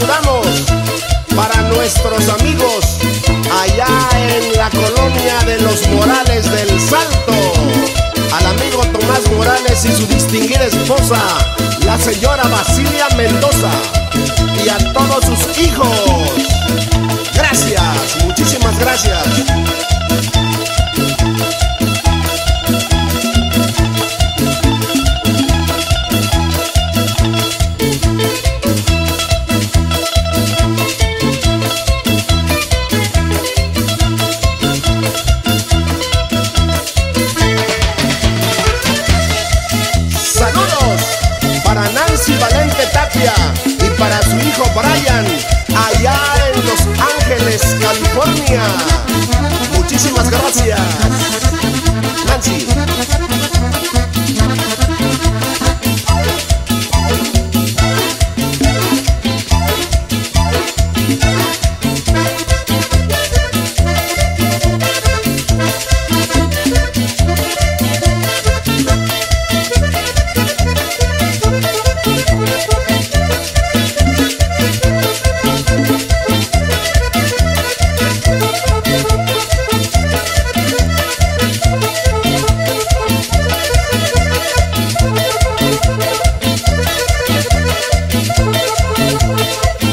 saludos para nuestros amigos allá en la colonia de los Morales del Salto. Al amigo Tomás Morales y su distinguida esposa, la señora Basilia Mendoza. Y a hijo Brian, allá en Los Ángeles, California. Muchísimas gracias. Música